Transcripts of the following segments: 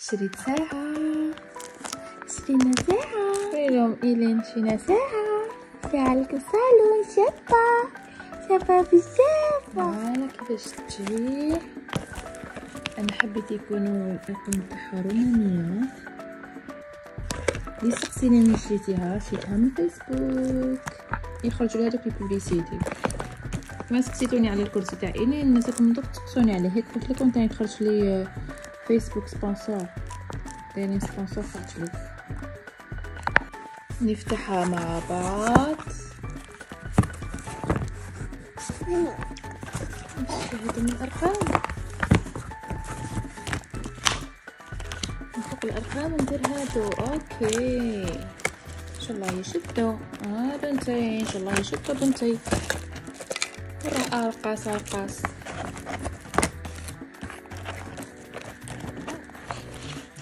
شريت ساعة شرينا ساعة اليوم إيلين شرينا ساعة ساعة لك الصالون شابة شابة بزاف voilà كيفاش تجي أنا حبيت يكونوا الأرقام تاعها رومانية لي سقسيني من شريتيها شريتها من فيسبوك يخرجوا لي هذوك ال publicité ما سقسيتوني على الكرسي تاع إيلين الناس راكم تسقسوني عليه هيك قلت لكم تاني تخرج لي فيسبوك sponsor دايرين sponsor خرجلي نفتحها مع بعض هادو من الأرقام. نفوق الأرقام ندير هادو OK. إن شاء الله يشدوا. آه بنتي. إن شاء الله يشدوا بنتي. ارقاص ارقاص هذه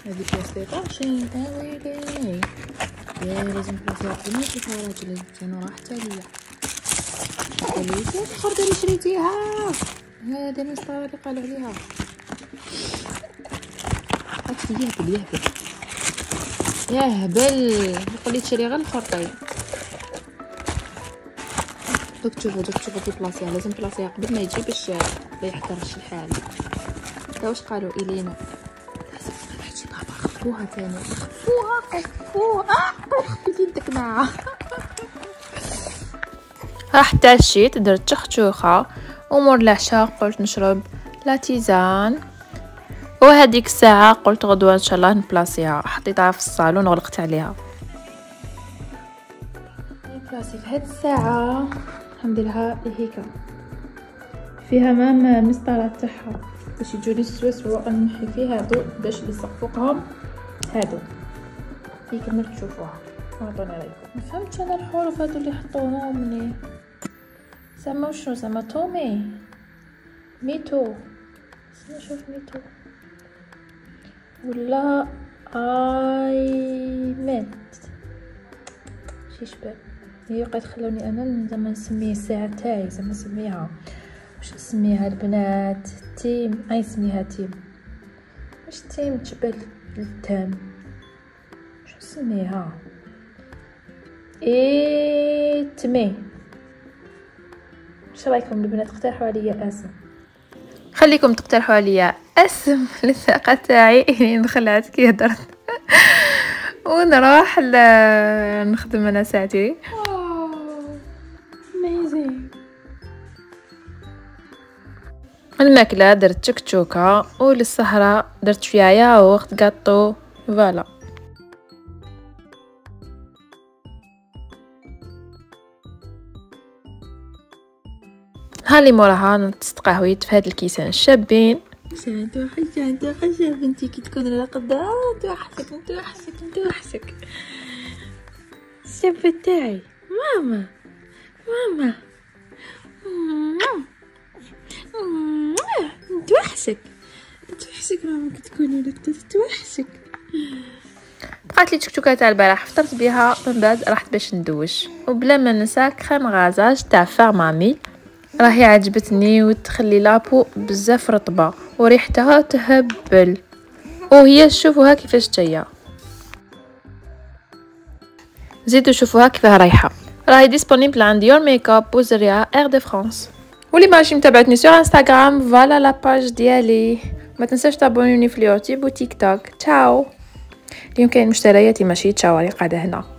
بلاستيطاشين يا ويلي يا لازم ما نشوفها راجل أنا راحت عليا قالي فين الخردة اللي شريتيها هذا المسطرة اللي قالوا عليها هاتي يهبل يهبل يهبل يقول لي تشري غير الخرطي دوك تشوفوا دوك تشوفوا كيف بلاصيها لازم بلاصيها قبل ما يجي باش لا يحترش الحال تا واش قالوا الينا خفوها تاني. خفوها خفوها خفيتي يدك معاها راح تعشيت درت تخشوخة ومور العشاء قلت نشرب لاتيزان. وهذيك الساعة قلت غدوة إن شاء الله نبلاصيها حطيتها في الصالون وغلقت عليها. بلاصي في هاد الساعة نديرها هيك فيها مام المسطرة تاعها. باش يجولي السواسوا نحي فيه هادو باش يلصق فوقهم هادو. هي كما تشوفوها. عطوني رايكم ما فهمتش أنا الحروف هادو اللي حطوهم لي زعما وشنو زعما تومي. ميتو. نشوف ميتو. ولا ايمت شي شباب. هي بقات خلوني أنا زعما نسمي الساعة تاعي زعما نسميها. واش نسميها البنات؟ تيم. أي نسميها تيم؟ واش تيم تشبه التام شو نسميها إيه تمي إيش رايكم البنات اقترحوا عليا اسم خليكم تقترحوا عليا اسم للثقه تاعي اللي خلعت كي هدرت ونروح نخدم أنا ساعتي الماكلة درت تشكتشوكة وللسهرة درت فيها ياغورت غاتو فوالا. هالي موراها نتص قهويت في هاد الكيسان الشابين. توحشك توحشك بنتي كي تكون راقدة توحشك توحشك توحشك الشاب تاعي. ماما. ماما. توحشك توحشك ماما كي تكوني راقدة توحشك بقات لي تشكتوكه تاع البارح فطرت بها من بعد رحت باش ندوش. وبلا ما ننسى كريم غازاج تاع فارمامي راهي عجبتني وتخلي la peau بزاف رطبة وريحتها تهبل. وهي شوفوها كيفاش جاية. زيدوا شوفوها كيفاه رايحة. راهي disponible عند Your Make Up وزريعة اير دي فرانس واللي ماشي متابعتني sur Instagram voilà la page ديالي ما تنساش تابونوني في اليوتيوب وتيك توك tchao اليوم كاين مشترياتي ماشي tchao راني قاعدة هنا